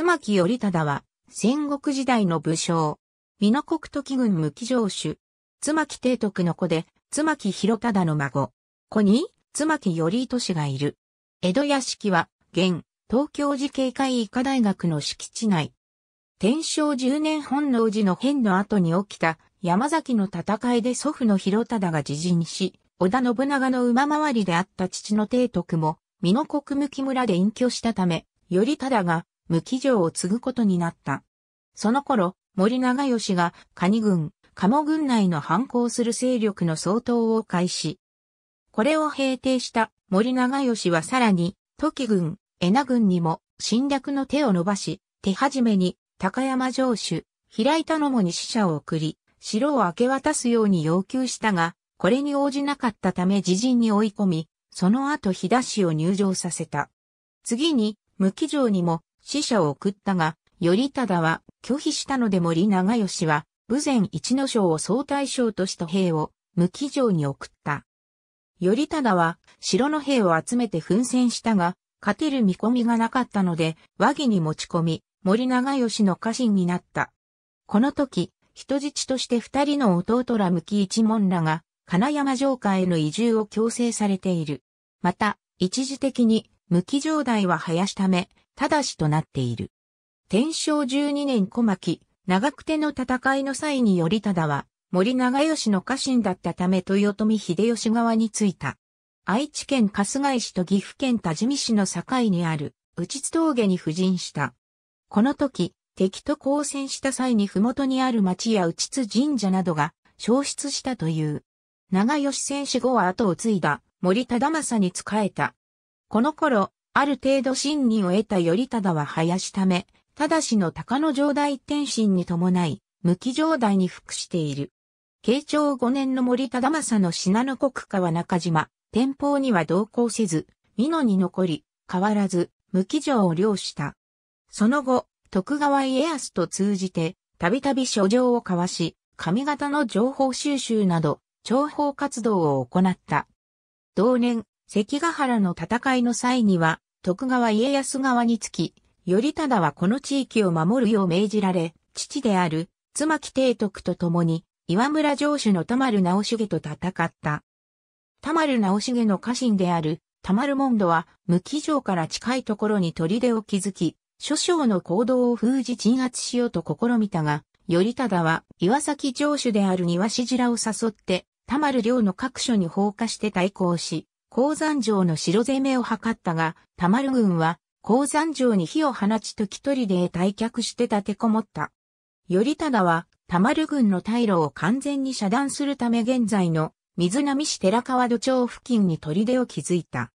妻木頼忠は、戦国時代の武将。美濃国時軍無期城主。妻木帝徳の子で、妻木広忠の孫。子に、妻木頼俊がいる。江戸屋敷は、現、東京慈恵会医科大学の敷地内。天正十年本能寺の変の後に起きた山崎の戦いで祖父の広忠が自陣し、織田信長の馬回りであった父の帝徳も、美濃国向村で隠居したため、頼忠が無期城を継ぐことになった。その頃、森長吉が蟹軍、鴨軍内の反抗する勢力の総統を開始。これを平定した森長吉はさらに、時軍、江名軍にも侵略の手を伸ばし、手始めに高山城主、平井頼母に死者を送り、城を明け渡すように要求したが、これに応じなかったため自陣に追い込み、その後日田氏を入城させた。次に、無期城にも死者を送ったが、頼忠は拒否したので森長吉は、武前一の将を総大将とした兵を無期城に送った。頼忠は城の兵を集めて奮戦したが、勝てる見込みがなかったので、和議に持ち込み、森長吉の家臣になった。この時、人質として二人の弟ら無期一門らが、金山城下への移住を強制されている。また、一時的に無期城代は林ため、ただしとなっている。天正12年小牧、長久手の戦いの際に頼忠は、森長吉の家臣だったため豊臣秀吉側についた。愛知県春日井市と岐阜県多治見市の境にある、内津峠に布陣した。この時、敵と交戦した際に麓にある町や内津神社などが消失したという。長吉戦士後は後を継いだ森忠政に仕えた。この頃、ある程度信任を得た頼忠は林ため、ただしの高野城代転身に伴い、無期城代に服している。慶長5年の森忠政の信濃国家は中島、天保には同行せず、美濃に残り、変わらず、無期城を領した。その後、徳川家康と通じて、たびたび書状を交わし、上方の情報収集など、諜報活動を行った。同年、関ヶ原の戦いの際には、徳川家康側につき、頼忠はこの地域を守るよう命じられ、父である妻木帝徳と共に岩村城主の田丸直重と戦った。田丸直重の家臣である田丸門戸は無期城から近いところに砦を築き、諸将の行動を封じ鎮圧しようと試みたが、頼忠は岩崎城主である庭師寺を誘って、田丸領の各所に放火して対抗し、鉱山城の城攻めを図ったが、田丸軍は鉱山城に火を放ち時取りで退却して立てこもった。頼忠は田丸軍の退路を完全に遮断するため現在の水波市寺川戸町付近に砦を築いた。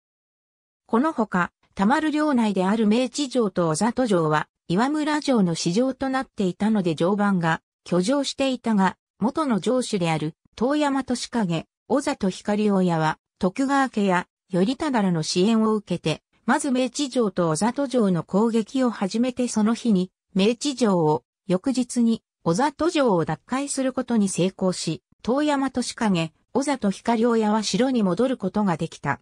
このほか、田丸領内である明治城と小里城は岩村城の市場となっていたので常磐が居城していたが、元の城主である遠山利景、小里光親は徳川家や頼忠らの支援を受けて、まず明治城と小里城の攻撃を始めてその日に、明治城を、翌日に、小里城を奪回することに成功し、遠山利景、小里光親は城に戻ることができた。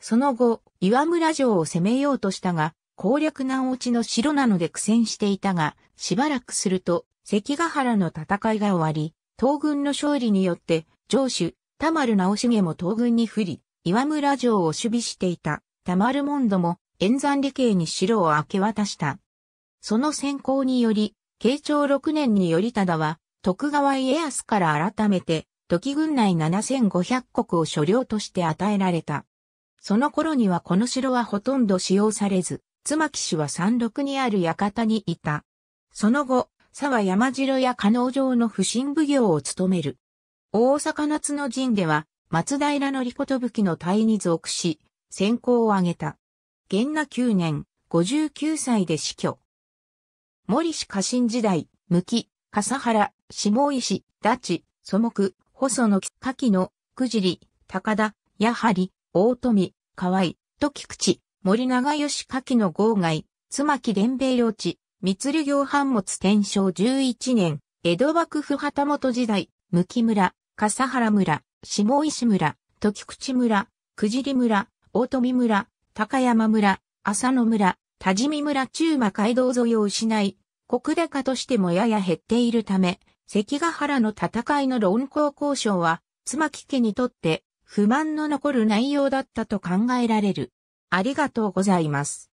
その後、岩村城を攻めようとしたが、攻略難落ちの城なので苦戦していたが、しばらくすると、関ヶ原の戦いが終わり、東軍の勝利によって、城主、田丸直重も東軍に降り、岩村城を守備していた田丸門戸も沿山理系に城を明け渡した。その先行により、慶長6年に頼忠は徳川家康から改めて時軍内7500国を所領として与えられた。その頃にはこの城はほとんど使用されず、妻木氏は山麓にある館にいた。その後、沢山城や加納城の不審奉行を務める。大阪夏の陣では、松平の利子吹の隊に属し、先行を挙げた。元那9年、59歳で死去。森氏家臣時代、向き、笠原、下石、ダチ、素木、細野、柿野、くじり、高田、やはり、大富、河合、時口、森長吉柿野号外、妻木伝兵領地、密流行藩物天正11年、江戸幕府旗本時代、向村、笠原村、下石村、時口村、久尻村、大富村、高山村、浅野村、多治見村中馬街道沿いを失い、国高としてもやや減っているため、関ヶ原の戦いの論考交渉は、妻木家にとって不満の残る内容だったと考えられる。ありがとうございます。